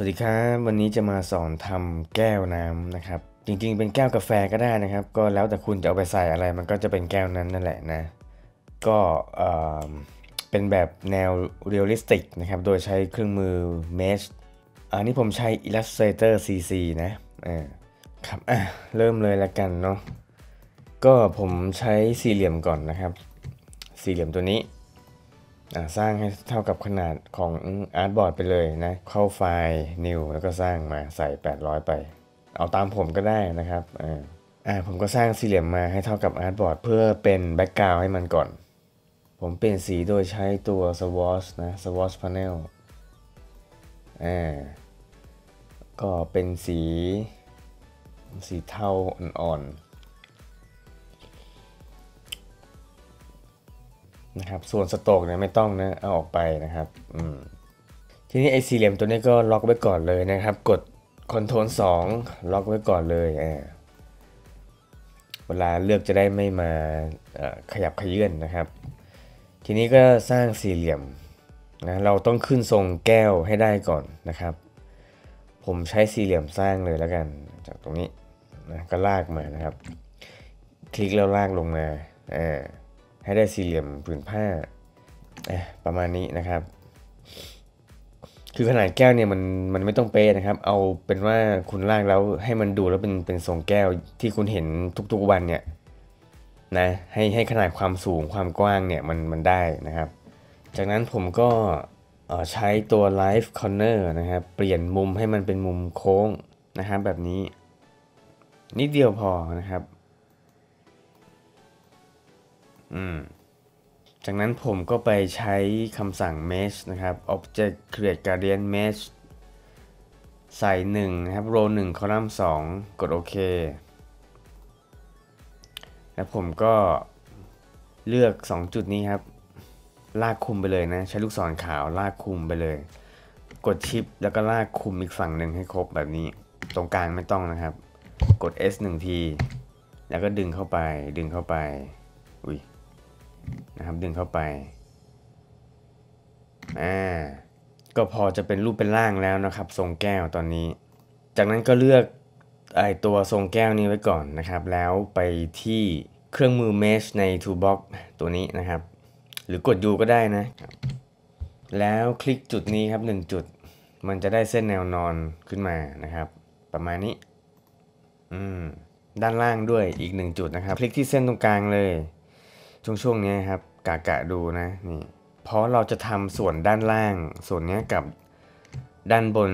สวัสดีครับวันนี้จะมาสอนทำแก้วน้ำนะครับ จริงๆ เป็นแก้วกาแฟก็ได้นะครับ ก็แล้วแต่คุณจะเอาไปใส่อะไร มันก็จะเป็นแก้วนั้นนั่นแหละนะ ก็เอ่อเป็นแบบแนว realistic นะครับ โดยใช้เครื่องมือ Mesh อันนี้ผมใช้ Illustrator CC นะอ่าครับอะเริ่มเลยละกันเนาะก็ผมใช้สี่เหลี่ยมก่อนนะครับ สี่เหลี่ยมตัวนี้ สร้างให้เท่ากับขนาดของ artboard ไปเลยนะ เข้า file new แล้วก็สร้างมาใส่ 800 ไป เอาตามผมก็ได้นะครับอ่าผมก็สร้างสี่เหลี่ยมมาให้เท่ากับ artboard เพื่อเป็น background ให้มันก่อน ผมเปลี่ยนสีโดยใช้ตัว swatch นะ swatch panel อ่าก็เป็นสี สีเทาอ่อนๆ นะครับ ส่วนสโตรกเนี่ยไม่ต้องนะเอาออกไปนะครับอืมทีนี้ไอ้สี่เหลี่ยมตัวนี้ก็ล็อกไว้ก่อนเลยนะครับ กด Ctrl 2ล็อกไว้ก่อนเลยอ่าเวลาเลือกจะได้ไม่มาขยับขยื่นนะครับ ทีนี้ก็สร้างสี่เหลี่ยมนะเราต้องขึ้นทรงแก้วให้ได้ก่อนนะครับ ผมใช้สี่เหลี่ยมสร้างเลยแล้วกัน จากตรงนี้นะก็ลากมานะครับ คลิกแล้วลากลงมาอ่า ให้ได้สี่เหลี่ยมผืนผ้าประมาณนี้นะครับ คือขนาดแก้วเนี่ยมันมันไม่ต้องเป๊ะนะครับ เอาเป็นว่าคุณลากแล้วให้มันดูแล้วเป็นเป็นทรงแก้วที่คุณเห็นทุกๆวันเนี่ยนะให้ให้ขนาดความสูงความกว้างเนี่ยมันมันได้นะครับ จากนั้นผมก็ใช้ตัว Live Corner นะครับ เปลี่ยนมุมให้มันเป็นมุมโค้งนะครับแบบนี้ นิดเดียวพอนะครับ จากนั้นผมก็ไปใช้คำสั่ง mesh นะครับ object create gradient mesh ใส่ 1 นะครับ row 1 column 2 กดโอเค แล้วผมก็เลือก 2 จุดนี้ครับ ลากคุมไปเลยนะ ใช้ลูกศรขาวลากคุมไปเลย กดชิปแล้วก็ลากคุมอีกฝั่งหนึ่งให้ครบแบบนี้ ตรงกลางไม่ต้องนะครับ กด S 1ที แล้วก็ดึงเข้าไป ดึงเข้าไป อุ้ย นะครับดึงเข้าไปอ่าก็พอจะเป็นรูปเป็นร่างแล้วนะครับ ทรงแก้วตอนนี้ จากนั้นก็เลือกไอตัวทรงแก้วนี้ไว้ก่อนนะครับ แล้วไปที่เครื่องมือ Mesh ใน Toolbox ตัวนี้นะครับ หรือกด U ก็ได้นะ แล้วคลิกจุดนี้ครับ 1 จุด มันจะได้เส้นแนวนอนขึ้นมานะครับ ประมาณนี้ อืม ด้านล่างด้วยอีก 1 จุดนะครับ คลิกที่เส้นตรงกลางเลย ช่วงช่วงนี้ครับกะกะดูนะนี่เพราะเราจะทำส่วนด้านล่าง ส่วนนี้กับด้านบน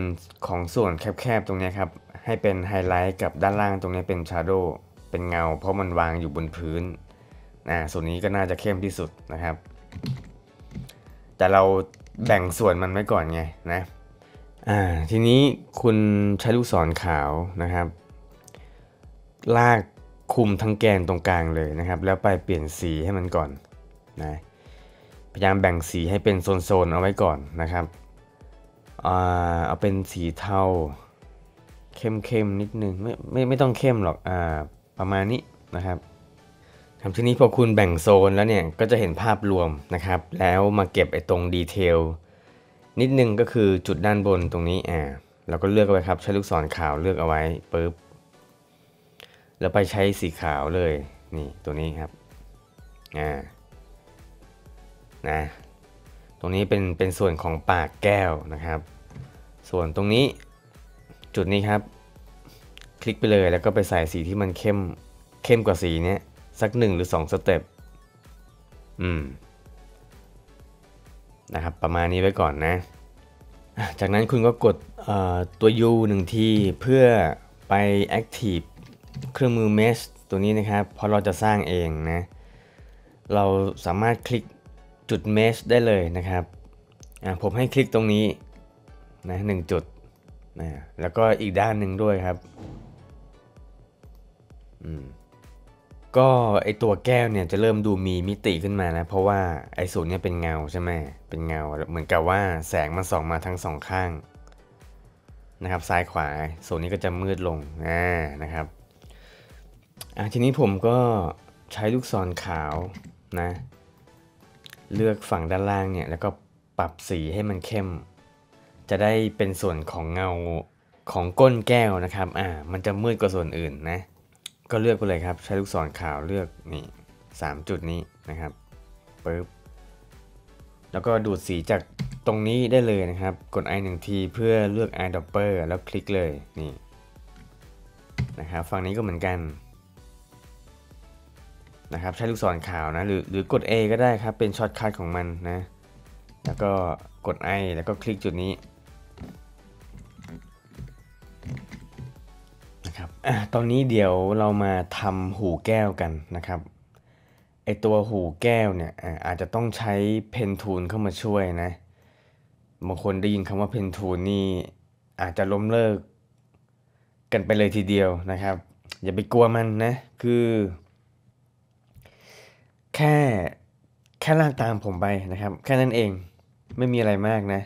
ของส่วนแคบๆตรงนี้ครับให้เป็นไฮไลท์กับด้านล่างตรงนี้เป็นชาร์โดเป็นเงา เพราะมันวางอยู่บนพื้นนะส่วนนี้ก็น่าจะเข้มที่สุดนะครับ แต่เราแบ่งส่วนมันไว้ก่อนไงนะอ่าทีนี้คุณใช้ลูกศรขาวนะครับ ลาก คุมทั้งแกนตรงกลางเลยนะครับ แล้วไปเปลี่ยนสีให้มันก่อนนะพยายามแบ่งสีให้เป็นโซนๆเอาไว้ก่อนนะครับอเอาเป็นสีเทาเข้มๆนิดนึงไม่ไม่ไม่ต้องเข้มหรอกอ่าประมาณนี้นะครับครับทีนี้พอคุณแบ่งโซนแล้วเนี่ยก็จะเห็นภาพรวมนะครับ แล้วมาเก็บไอ้ตรงดีเทลนิดนึงก็คือจุดด้านบนตรงนี้อ่าเราก็เลือกเอาไว้ครับใช้ลูกศรขาวเลือกเอาไว้ปึ๊บ แล้วไปใช้สีขาวเลยนี่ตัวนี้ครับอ่านะตรงนี้เป็นเป็นส่วนของปากแก้วนะครับ ส่วนตรงนี้จุดนี้ครับ คลิกไปเลยแล้วก็ไปใส่สีที่มันเข้มเข้มกว่าสีเนี้ยสักหนึ่งหรือ2สเต็ปอืมนะครับประมาณนี้ไว้ก่อนนะ จากนั้นคุณก็กดตัว U หนึ่งทีเพื่อไป Active เครื่องมือ Mesh ตัวนี้นะครับพราะเราจะสร้างเองนะเราสามารถคลิกจุด Mesh ได้เลยนะครับผมให้คลิกตรงนี้นะหนึ่งจุดนะแล้วก็อีกด้านหนึ่งด้วยครับก็ไอตัวแก้วเนี่ยจะเริ่มดูมีมิติขึ้นมานะ เพราะว่าไอส่วนนี้เป็นเงาใช่ไหมเป็นเงาเหมือนกับว่าแสงมันส่องมาทั้งสองข้างนะครับ ซ้ายขวาส่วนนี้ก็จะมืดลงอ่านะครับ อะทีนี้ผมก็ใช้ลูกศรขาวนะ เลือกฝั่งด้านล่างเนี่ยแล้วก็ปรับสีให้มันเข้ม จะได้เป็นส่วนของเงาของก้นแก้วนะครับ อ่า มันจะมืดกว่าส่วนอื่นนะ ก็เลือกไปเลยครับ ใช้ลูกศรขาวเลือกนี่สามจุดนี้นะครับปึ๊บ แล้วก็ดูดสีจากตรงนี้ได้เลยนะครับ กด i 1ทีเพื่อเลือก eyedropper แล้วคลิกเลยนี่นะครับฝั่งนี้ก็เหมือนกัน นะครับใช้ลูกศรขาวนะหรือหรือกด A ก็ได้ครับเป็น shortcut ของมันนะแล้วก็กด I แล้วก็คลิกจุดนี้นะครับอะตอนนี้เดี๋ยวเรามาทำหูแก้วกันนะครับไอตัวหูแก้วเนี่ยอะอาจจะต้องใช้ pen tool เข้ามาช่วยนะบางคนได้ยินคำว่า pen tool นี่อาจจะล้มเลิกกันไปเลยทีเดียวนะครับ อย่าไปกลัวมันนะ คือ แค่แค่ลากตามผมไปนะครับ แค่นั้นเองไม่มีอะไรมากนะ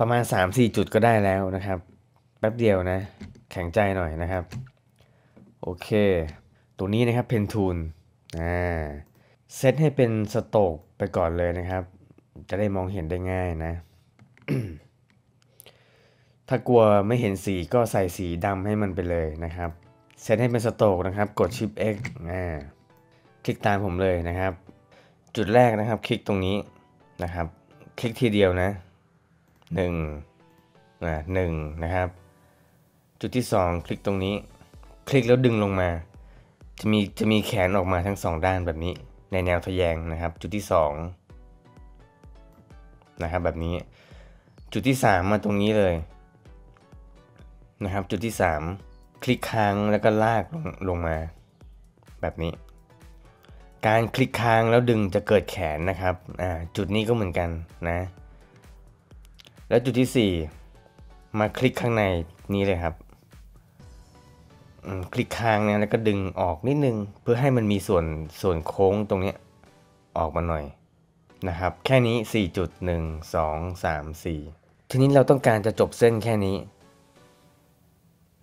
ประมาณ 3-4 จุดก็ได้แล้วนะครับ แป๊บเดียวนะ แข็งใจหน่อยนะครับ โอเค ตัวนี้นะครับ pen tool อ่าเซตให้เป็น stroke ไปก่อนเลยนะครับ จะได้มองเห็นได้ง่ายนะ ถ้ากลัวไม่เห็นสีก็ใส่สีดำให้มันไปเลยนะครับ เซตให้เป็นสโตกนะครับ กดชิป X อ่า คลิกตามผมเลยนะครับ จุดแรกนะครับ คลิกตรงนี้นะครับ คลิกทีเดียวนะหนึ่งนะหนึ่งนะครับ จุดที่สองคลิกตรงนี้ คลิกแล้วดึงลงมา จะมีจะมีแขนออกมาทั้งสองด้านแบบนี้ ในแนวทะแยงนะครับ จุดที่สองนะครับแบบนี้ จุดที่สามมาตรงนี้เลยนะครับ จุดที่สามคลิกค้างแล้วก็ลากลงลงมา แบบนี้ การคลิกค้างแล้วดึงจะเกิดแขนนะครับจุดนี้ก็เหมือนกันนะ แล้วจุดที่ 4 มาคลิกข้างในนี้เลยครับคลิกค้างเนี่ยแล้วก็ดึงออกนิดนึง เพื่อให้มันมีส่วนส่วนโค้งตรงนี้ออกมาหน่อยนะครับ แค่นี้4จุด1 2 3 4 ทีนี้เราต้องการจะจบเส้นแค่นี้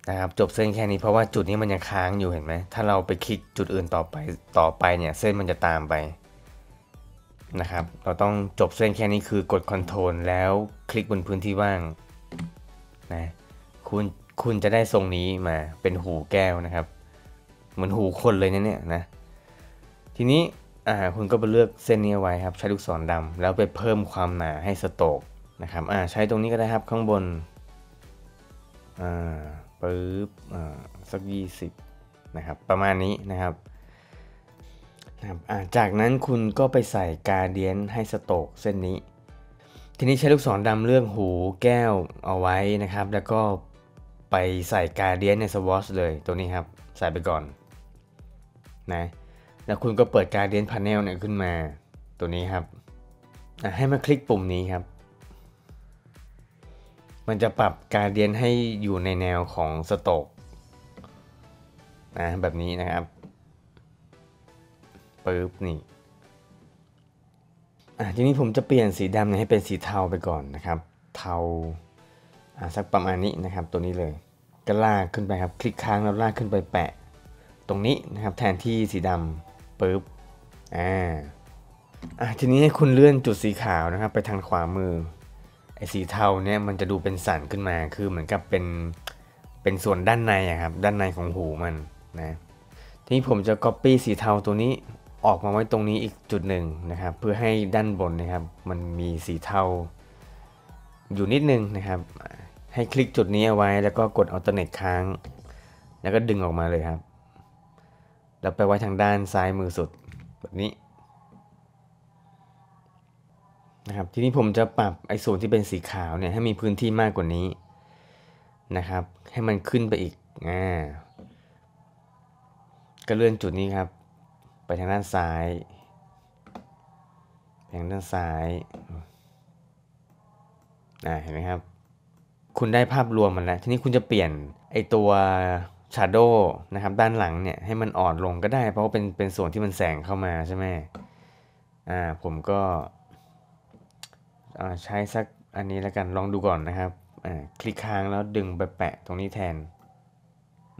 นะครับจบเส้นแค่นี้เพราะว่าจุดนี้มันยังค้างอยู่เห็นไหมถ้าเราไปคลิกจุดอื่นต่อไปต่อไปเนี่ยเส้นมันจะตามไปนะครับเราต้องจบเส้นแค่นี้คือกด Ctrl แล้วคลิกบนพื้นที่ว่างนะคุณคุณจะได้ทรงนี้มาเป็นหูแก้วนะครับ เหมือนหูคนเลยนะเนี่ยนะทีนี้อ่าคุณก็ไปเลือกเส้นนี้ไว้ครับ ใช้ลูกศรดำแล้วไปเพิ่มความหนาให้สโตกนะครับอ่าใช้ตรงนี้ก็ได้ครับข้างบนอ่า ปึ๊บอ่าสัก 20 นะครับ ประมาณนี้นะครับนะครับจากนั้นคุณก็ไปใส่กาเดียนให้สโตกเส้นนี้ ทีนี้ใช้ลูกศรดำเลือกหูแก้วเอาไว้นะครับ แล้วก็ไปใส่กาเดียนในสวอชเลยตัวนี้ครับ ใส่ไปก่อนนะแล้วคุณก็เปิดการเดียนพา n e l เนี่ยขึ้นมาตัวนี้ครับ ให้มาคลิกปุ่มนี้ครับ มันจะปรับการเดียนให้อยู่ในแนวของสโตกนะแบบนี้นะครับปึ๊บนี่อะทีนี้ผมจะเปลี่ยนสีดำให้เป็นสีเทาไปก่อนนะครับ เทาอะสักประมาณนี้นะครับ ตัวนี้เลยก็ลากขึ้นไปครับ คลิกค้างแล้วลากขึ้นไปแปะ ตรงนี้นะครับ แทนที่สีดำปึ๊บอ่าอะทีนี้ให้คุณเลื่อนจุดสีขาวนะครับ ไปทางขวามือ ไอ้สีเทาเนี่ยมันจะดูเป็นสันขึ้นมา คือเหมือนกับเป็นเป็นส่วนด้านในอะครับ ด้านในของหูมันนะ ทีนี้ผมจะ Copy สีเทาตัวนี้ออกมาไว้ตรงนี้อีกจุดหนึ่งนะครับ เพื่อให้ด้านบนนะครับ มันมีสีเทา อยู่นิดนึงนะครับ ให้คลิกจุดนี้เอาไว้แล้วก็กด Alternate ค้าง แล้วก็ดึงออกมาเลยครับ แล้วไปไว้ทางด้านซ้ายมือสุดแบบนี้ นะครับทีนี้ผมจะปรับไอ้ส่วนที่เป็นสีขาวเนี่ยให้มีพื้นที่มากกว่านี้นะครับ ให้มันขึ้นไปอีกอ่าก็เลื่อนจุดนี้ครับ ไปทางด้านซ้ายทางด้านซ้ายอ่าเห็นไหมครับ คุณได้ภาพรวมมันแล้วทีนี้คุณจะเปลี่ยนไอตัว Shadow นะครับด้านหลังเนี่ยให้มันอ่อนลงก็ได้ เพราะว่าเป็นเป็นส่วนที่มันแสงเข้ามาใช่ไหมอ่าผมก็ ใช้สักอันนี้แล้วกันลองดูก่อนนะครับคลิกค้างแล้วดึงไปแปะตรงนี้แทน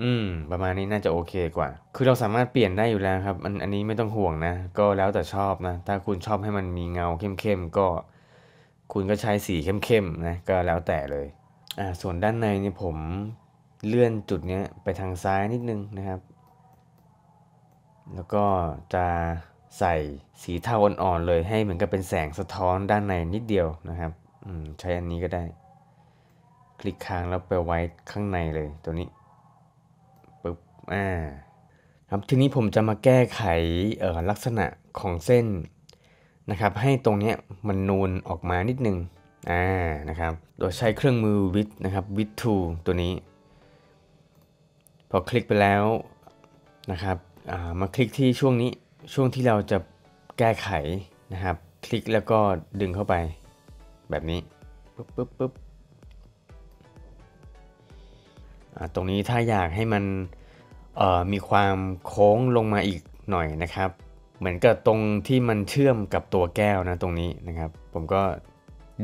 อืม ประมาณนี้น่าจะโอเคกว่า คือเราสามารถเปลี่ยนได้อยู่แล้วครับ อันอันนี้ไม่ต้องห่วงนะ ก็แล้วแต่ชอบนะ ถ้าคุณชอบให้มันมีเงาเข้มๆก็ คุณก็ใช้สีเข้มๆนะ ก็แล้วแต่เลย อ่า ส่วนด้านในนี่ผมเลื่อนจุดเนี้ยไปทางซ้ายนิดนึงนะครับ แล้วก็จะ ใส่สีเทาอ่อนๆเลยให้เหมือนกับเป็นแสงสะท้อนด้านในนิดเดียวนะครับใช้อันนี้ก็ได้ คลิกค้างแล้วไปไว้ข้างในเลยตัวนี้ปึ๊บอ่าครับทีนี้ผมจะมาแก้ไขลักษณะของเส้นนะครับ ให้ตรงนี้มันนูนออกมานิดนึงอ่านะครับ โดยใช้เครื่องมือวิดนะครับวิดทูตัวนี้ พอคลิกไปแล้วนะครับมาคลิกที่ช่วงนี้ ช่วงที่เราจะแก้ไขนะครับ คลิกแล้วก็ดึงเข้าไปแบบนี้ปึ๊บปึ๊บปึ๊บตรงนี้ถ้าอยากให้มันมีความโค้งลงมาอีกหน่อยนะครับ เหมือนกับตรงที่มันเชื่อมกับตัวแก้วนะตรงนี้นะครับ ผมก็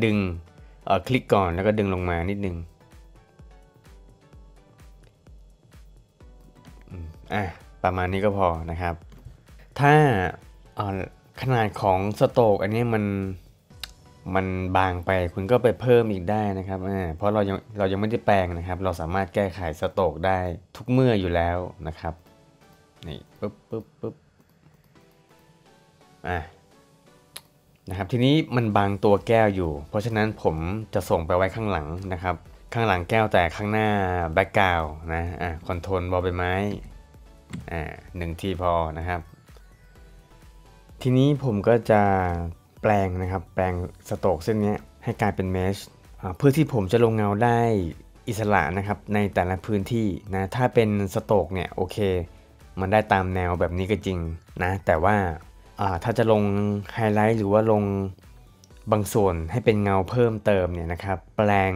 ดึงคลิกก่อนแล้วก็ดึงลงมานิดนึงอะประมาณนี้ก็พอนะครับ ถ้าขนาดของสโตกอันนี้มันมันบางไปคุณก็ไปเพิ่มอีกได้นะครับเพราะเรายังเรายังไม่ได้แปลงนะครับ เราสามารถแก้ไขสโตกได้ทุกเมื่ออยู่แล้วนะครับนี่ปึ๊บปึ๊บปึ๊บอะนะครับทีนี้มันบางตัวแก้วอยู่ เพราะฉะนั้นผมจะส่งไปไว้ข้างหลังนะครับ ข้างหลังแก้วแต่ข้างหน้า background นะอะ control บอลใบไม้อ่าหนึ่งทีพอนะครับ ทีนี้ผมก็จะแปลงนะครับ แปลง stroke เส้นนี้ให้กลายเป็น mesh เพื่อที่ผมจะลงเงาได้อิสระนะครับในแต่ละพื้นที่นะถ้าเป็น stroke เนี่ยโอเค มันได้ตามแนวแบบนี้ก็จริงนะแต่ว่าถ้าจะลงไฮไลท์หรือว่าลงบางส่วนให้เป็นเงาเพิ่มเติมเนี่ยนะครับแปลง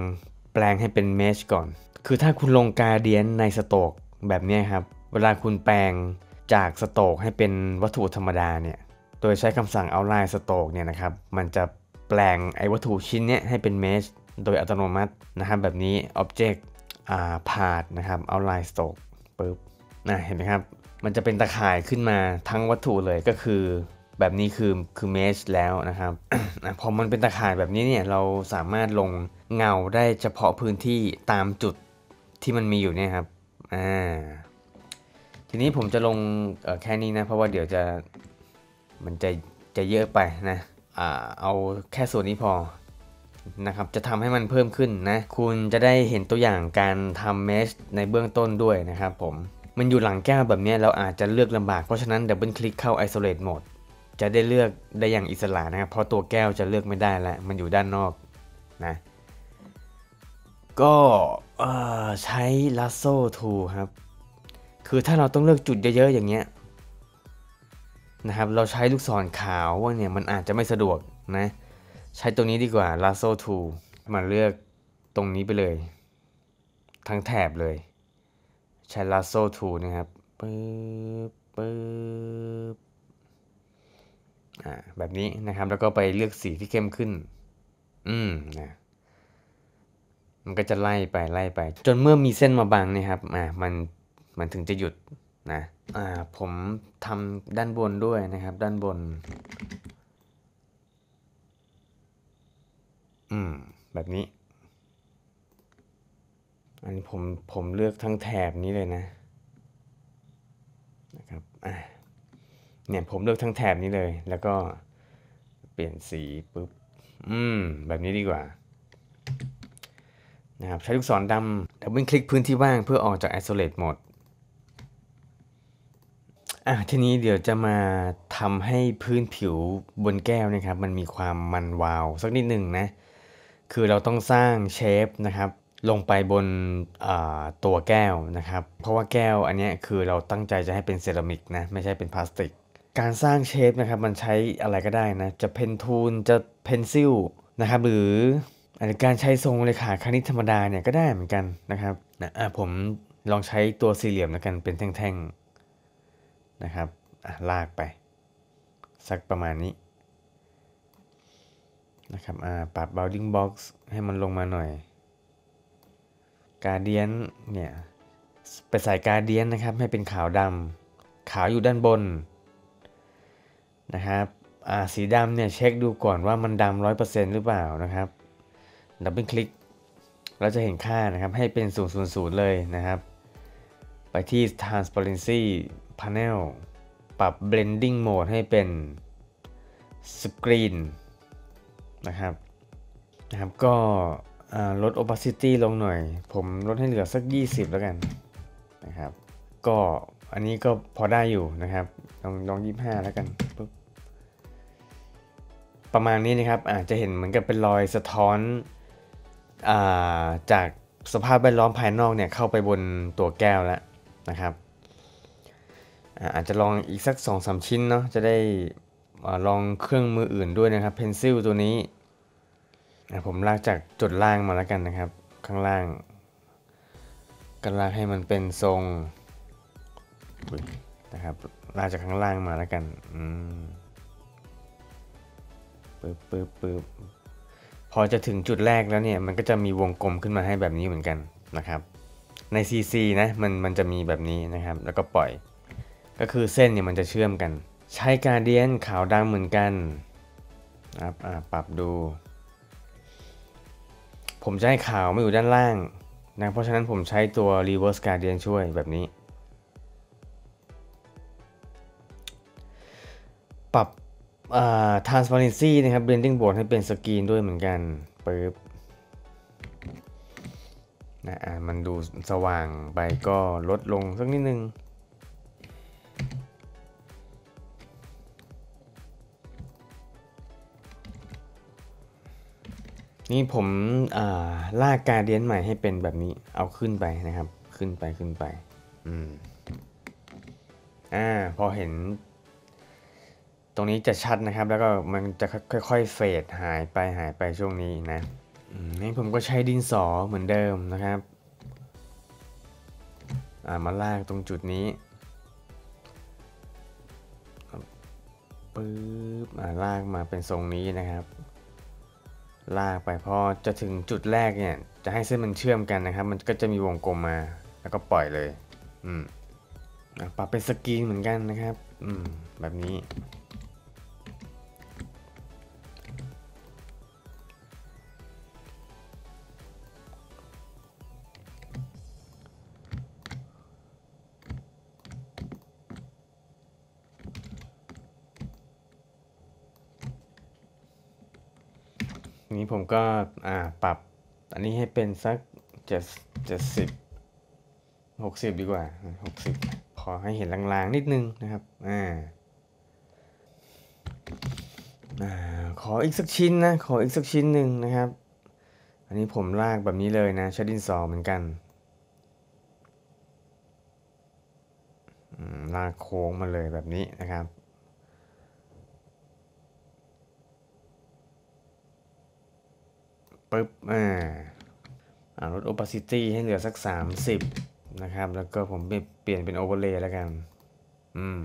แปลงให้เป็นเมชก่อน คือถ้าคุณลงกาเดียนในสโตกแบบนี้ครับเวลาคุณแปลงจากสโตกให้เป็นวัตถุธรรมดาเนี่ย โดยใช้คำสั่ง outline stroke เนี่ยนะครับ มันจะแปลงไอ้วัตถุชิ้นนี้ให้เป็น mesh โดยอัตโนมัตินะครับแบบนี้ object อ่า part นะครับ outline stroke ปึ๊บนะเห็นไหมครับ มันจะเป็นตะข่ายขึ้นมาทั้งวัตถุเลยก็คือแบบนี้คือคือ mesh แล้วนะครับพอมันเป็นตะข่ายแบบนี้เนี่ยเราสามารถลงเงาได้เฉพาะพื้นที่ตามจุดที่มันมีอยู่เนี่ยครับอ่าทีนี้ผมจะลงแค่นี้นะเพราะว่าเดี๋ยวจะ มันจะจะเยอะไปนะเอาแค่ส่วนนี้พอนะครับจะทำให้มันเพิ่มขึ้นนะคุณจะได้เห็นตัวอย่างการทำเมชในเบื้องต้นด้วยนะครับผมมันอยู่หลังแก้วแบบนี้เราอาจจะเลือกลำบากเพราะฉะนั้นดับเบิลคลิกเข้า isolate mode จะได้เลือกได้อย่างอิสระนะครับเพราะตัวแก้วจะเลือกไม่ได้แล้วมันอยู่ด้านนอกนะก็ใช้ lasso tool ครับ คือถ้าเราต้องเลือกจุดเยอะๆอย่างเงี้ย นะครับเราใช้ลูกศรขาวว่าเนี่ยมันอาจจะไม่สะดวกนะใช้ตรงนี้ดีกว่า lasso tool มาเลือกตรงนี้ไปเลย ทั้งแถบเลย ใช้ lasso tool นะครับปึ๊บปึ๊บอ่าแบบนี้นะครับแล้วก็ไปเลือกสีที่เข้มขึ้น อืมนะมันก็จะไล่ไปไล่ไป จนเมื่อมีเส้นมาบังนี่ครับอ่ามันมันถึงจะหยุด นะอ่าผมทำด้านบนด้วยนะครับ ด้านบน อืม แบบนี้ อันนี้ผมผมเลือกทั้งแถบนี้เลยนะนะครับอ่าเนี่ยผมเลือกทั้งแถบนี้เลย แล้วก็เปลี่ยนสีปุ๊บ อืม แบบนี้ดีกว่านะครับใช้ลูกศรดำดับเบิลคลิกพื้นที่ว่างเพื่อออกจาก isolate mode อะทีนี้เดี๋ยวจะมาทำให้พื้นผิวบนแก้วนะครับ มันมีความมันวาวสักนิดหนึ่งนะ คือเราต้องสร้าง shape นะครับ ลงไปบนตัวแก้วนะครับ เพราะว่าแก้วอันนี้คือเราตั้งใจจะให้เป็นเซรามิกนะ ไม่ใช่เป็นพลาสติก การสร้าง shape นะครับมันใช้อะไรก็ได้นะ จะ pen tool จะ pencil นะครับ หรือการใช้ทรงเลขาคณิตธรรมดาเนี่ยก็ได้เหมือนกันนะครับนะผมลองใช้ตัวสี่เหลี่ยมแล้วกันเป็นแท่งๆ นะครับลากไป สักประมาณนี้นะครับปรับ bounding box ให้มันลงมาหน่อย gradient เนี่ยไปใส่ gradient นะครับให้เป็นขาวดำขาวอยู่ด้านบนนะครับอ่าสีดำเนี่ยเช็คดูก่อนว่ามันดำร้อยเปอร์เซ็นต์หรือเปล่านะครับ double click เราจะเห็นค่านะครับให้เป็น 000 เลยนะครับ ไปที่ transparency panel ปรับ blending mode ให้เป็น screen นะครับนะครับก็ลด opacity ลงหน่อย ผมลดให้เหลือสัก 20 แล้วกันนะครับ ก็อันนี้ก็พอได้อยู่นะครับ ลองลอง 25 แล้วกันปุ๊บประมาณนี้นะครับอาจจะเห็นเหมือนกับเป็นรอยสะท้อนอาจากสภาพแวดล้อมภายนอกเนี่ยเข้าไปบนตัวแก้วแล้วนะครับ อาจจะลองอีกสัก2อสชิ้นเนาะจะได้ลองเครื่องมืออื่นด้วยนะครับเพนซิลตัวนี้ผมลากจากจุดล่างมาแล้วกันนะครับ ข้างล่างก็ลากให้มันเป็นทรงนะครับลากจากข้างล่างมาแล้วกันอืมปึ๊บปึ๊บปึ๊บพอจะถึงจุดแรกแล้วเนี่ยมันก็จะมีวงกลมขึ้นมาให้แบบนี้เหมือนกันนะครับ ใน CC นะมันมันจะมีแบบนี้นะครับ แล้วก็ปล่อย ก็คือเส้นเนี่ยมันจะเชื่อมกัน ใช้การเดียนขาวดำเหมือนกันปรับดู ผมจะให้ขาวไม่อยู่ด้านล่างนะเพราะฉะนั้นผมใช้ตัว reverse gradient ช่วยแบบนี้ ปรับ transparency นะครับ blending board ให้เป็นสกรีนด้วยเหมือนกันปึ๊บนะมันดูสว่างไปก็ลดลงสักนิดนึง นี่ผมลากการเดียนใหม่ให้เป็นแบบนี้เอาขึ้นไปนะครับ ขึ้นไปขึ้นไปอืมอ่าพอเห็น ตรงนี้จะชัดนะครับ แล้วก็มันจะค่อยๆเฟดหายไปหายไปช่วงนี้นะนี่ผมก็ใช้ดินสอเหมือนเดิมนะครับมาลากตรงจุดนี้ปึ๊บลากมาเป็นทรงนี้นะครับ ลากไปพอจะถึงจุดแรกเนี่ยจะให้เส้นมันเชื่อมกันนะครับ มันก็จะมีวงกลมมาแล้วก็ปล่อยเลย อืมปรับเป็นสกรีนเหมือนกันนะครับ อืมแบบนี้ นี้ผมก็ปรับอันนี้ให้เป็นสักเจ็ดเจ็ดสิบหกสิบดีกว่าหกสิบพอให้เห็นลางๆนิดนึงนะครับอ่าขออีกสักชิ้นนะ ขออีกสักชิ้นหนึ่งนะครับ อันนี้ผมลากแบบนี้เลยนะใช้ดินสอเหมือนกันลากโค้งมาเลยแบบนี้นะครับ ปึ๊บอ่าลด opacity ให้เหลือสัก 30 นะครับ แล้วก็ผมเปลี่ยนเป็น overlay แล้วกัน อืม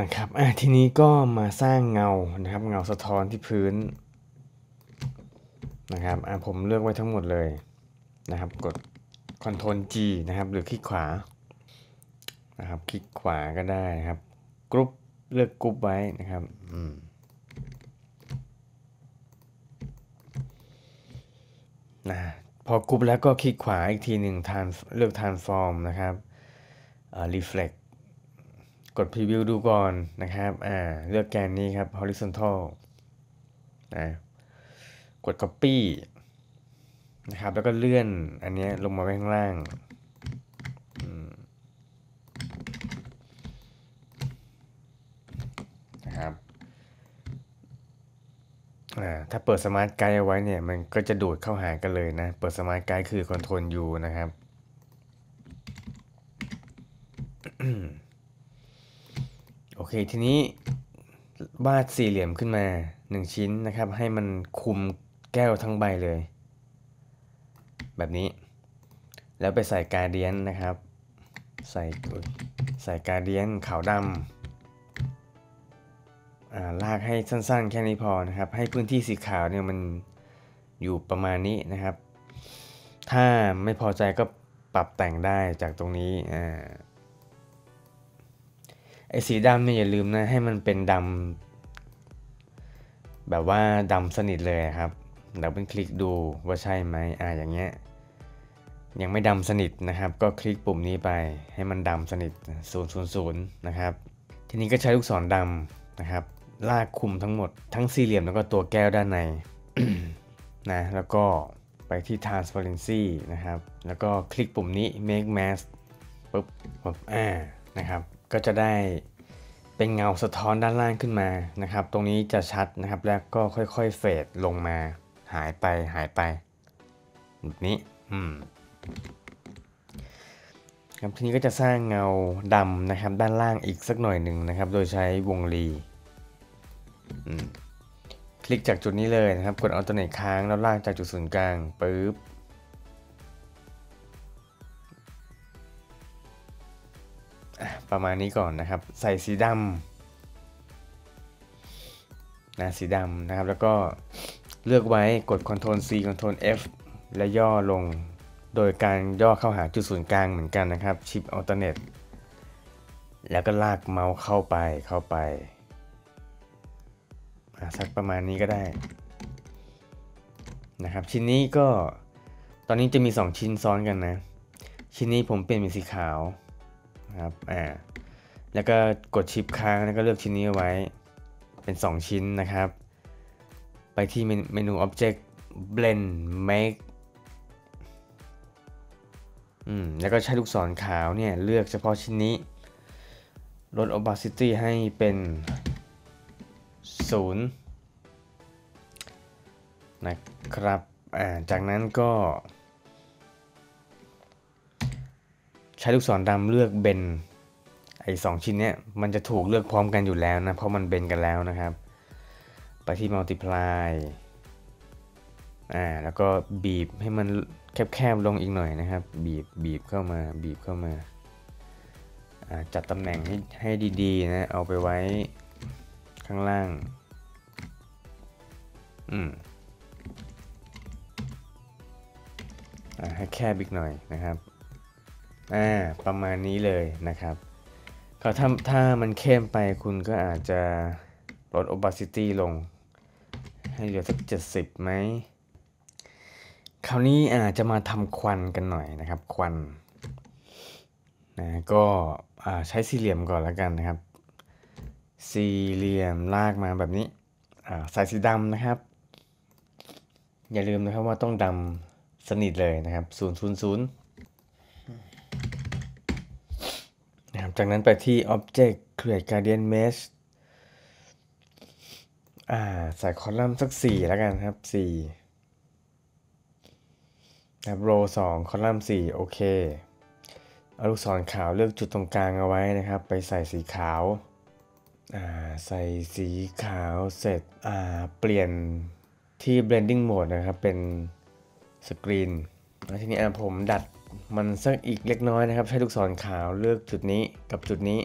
นะครับ อ่าทีนี้ก็มาสร้างเงานะครับ เงาสะท้อนที่พื้น นะครับ อ่าผมเลือกไว้ทั้งหมดเลยนะครับ กด Ctrl G นะครับ หรือคลิกขวา นะครับ คลิกขวาก็ได้นะครับ กรุ๊ป เลือกกรุ๊ปไว้นะครับ อืม นะพอกรุ๊ปแล้วก็คลิกขวาอีกทีหนึ่งทานเลือก transform นะครับ reflect กด preview ดูก่อนนะครับอ่าเลือกแกนนี้ครับ horizontal นะกด copy นะครับแล้วก็เลื่อนอันนี้ลงมาไว้ข้างล่างนะครับ ถ้าเปิด smart guide เอาไว้เนี่ยมันก็จะดูดเข้าหากันเลยนะ เปิด smart guide คือคอนโทรล U นะครับโอเค ทีนี้วาดสี่เหลี่ยมขึ้นมา1ชิ้นนะครับ ให้มันคุมแก้วทั้งใบเลย แบบนี้ แล้วไปใส่ gradient นะครับ ใส่ใส่การเดียนขาวดำ ลากให้สั้นๆ แค่นี้พอนะครับ ให้พื้นที่สีขาวเนี่ยมันอยู่ประมาณนี้นะครับ ถ้าไม่พอใจก็ปรับแต่งได้จากตรงนี้อ่าไอ้สีดำเนี่ยอย่าลืมนะให้มันเป็นดำแบบว่าดำสนิทเลยครับดับเบิลคลิกดูว่าใช่ไหมอ่าอย่างเงี้ยยังไม่ดำสนิทนะครับ ก็คลิกปุ่มนี้ไปให้มันดำสนิท000นะครับ ทีนี้ก็ใช้ลูกศรดำนะครับ ลากคุมทั้งหมด ทั้งสี่เหลี่ยมแล้วก็ตัวแก้วด้านในนะแล้วก็ไปที่ transparency นะครับ แล้วก็คลิกปุ่มนี้ make mask ปุ๊บปุ๊บอ่านะครับ ก็จะได้เป็นเงาสะท้อนด้านล่างขึ้นมานะครับ ตรงนี้จะชัดนะครับ แล้วก็ค่อยๆเฟดลงมาหายไปหายไปแบบนี้อืมครับทีนี้ก็จะสร้างเงาดำนะครับ ด้านล่างอีกสักหน่อยหนึ่งนะครับ โดยใช้วงรี คลิกจากจุดนี้เลยนะครับ กดอัลเทอร์เนทค้างแล้วลากจากจุดศูนย์กลางปุ๊บประมาณนี้ก่อนนะครับ ใส่สีดำนะสีดำนะครับ แล้วก็เลือกไว้กด Ctrl C Ctrl F และย่อลงโดยการย่อเข้าหาจุดศูนย์กลางเหมือนกันนะครับ Shift Alternate แล้วก็ลากเมาส์เข้าไปเข้าไป สักประมาณนี้ก็ได้นะครับ ชิ้นนี้ก็ตอนนี้จะมี 2 ชิ้นซ้อนกันนะ ชิ้นนี้ผมเปลี่ยนเป็นสีขาวนะครับอ่าแล้วก็กดชิปค้างแล้วก็เลือกชิ้นนี้เอาไว้เป็น 2 ชิ้นนะครับ ไปที่เมนู Object Blend Make อืมแล้วก็ใช้ลูกศรขาวเนี่ย เลือกเฉพาะชิ้นนี้ ลด opacity ให้เป็น 0นะครับาจากนั้นก็ ใช้ลูกศรดำเลือกเบนไอ้สองชิ้นเนี้ยมันจะถูกเลือกพร้อมกันอยู่แล้วนะ เพราะมันเบนกันแล้วนะครับ ไปที่ multiply อ่าแล้วก็บีบให้มันแคบๆลงอีกหน่อยนะครับ บีบบีบเข้ามาบีบเข้ามาอ่าจัดตำแหน่งให้ให้ดีๆนะ เอาไปไว้ ข้างล่าง อืมอ่าให้แคบอีกหน่อยนะครับ อ่า ประมาณนี้เลยนะครับ ก็ถ้าถ้ามันเข้มไปคุณก็อาจจะลด opacity ลง ให้เหลือสัก 70ไหม คราวนี้อาจจะมาทำควันกันหน่อยนะครับ ควัน นะ ก็ใช้สี่เหลี่ยมก่อนแล้วกันนะครับ สี่เหลี่ยมลากมาแบบนี้ใส่สีดำนะครับ อย่าลืมนะครับว่าต้องดำสนิทเลยนะครับ000นะครับจากนั้นไปที่ Object Create Gradient Mesh อ่าใส่คอลัมน์สัก 4 แล้วกันครับ 4 นะครับโรสองคอลัมน์ 4 โอเคเอาลูกศรขาวเลือกจุดตรงกลางเอาไว้นะครับ ไปใส่สีขาว ใส่สีขาวเสร็จเปลี่ยนที่ blending mode นะครับ เป็นสกรีนทีนี้ผมดัดมันสักอีกเล็กน้อยนะครับ ใช้ลูกศรขาวเลือกจุดนี้กับจุดนี้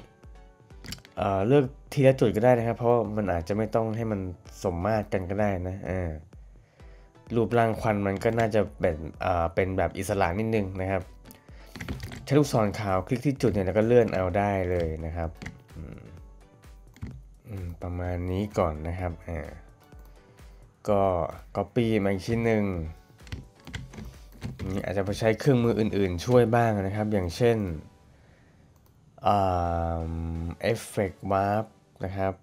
เเลือกทีละจุดก็ได้นะครับ เพราะมันอาจจะไม่ต้องให้มันสมมาตรกันก็ได้นะรูปร่างควันมันก็น่าจะเป็นเป็นแบบอิสระนิดนึงนะครับ ใช้ลูกศรขาวคลิกที่จุดเนี่ยแล้วก็เลื่อนเอาได้เลยนะครับ ประมาณนี้ก่อนนะครับอ่าก็ copy มาอีกชิ้นหนึ่งอาจจะไปใช้เครื่องมืออื่นๆ ช่วยบ้างนะครับ อย่างเช่น effect warp นะครับ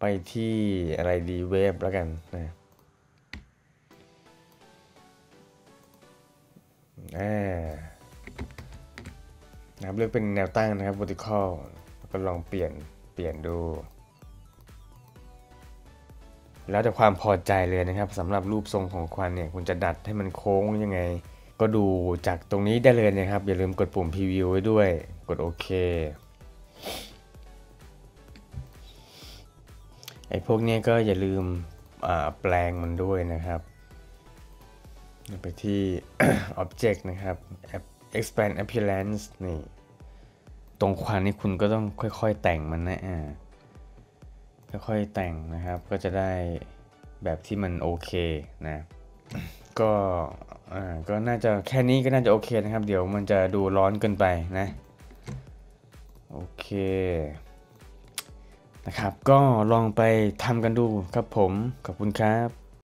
ไปที่อะไรดี wave แล้วกันนะนะครับเลือกเป็นแนวตั้งนะครับ vertical ก็ลองเปลี่ยนเปลี่ยนดู แล้วแต่ความพอใจเลยนะครับสำหรับรูปทรงของควันเนี่ยคุณจะดัดให้มันโค้งยังไง ก็ดูจากตรงนี้ได้เลยนะครับ อย่าลืมกดปุ่ม preview ไว้ด้วย กดโอเคไอ้พวกนี้ก็อย่าลืมแปลงมันด้วยนะครับ ไปที่ object นะครับ expand appearance นี่ ตรงควันนี่คุณก็ต้องค่อยๆแต่งมันนะอ่า ค่อยๆแต่งนะครับก็จะได้แบบที่มันโอเคนะก็อ่าก็น่าจะแค่นี้ก็น่าจะโอเคนะครับ เดี๋ยวมันจะดูร้อนเกินไปนะโอเคนะครับ ก็ลองไปทำกันดูครับผม ขอบคุณครับ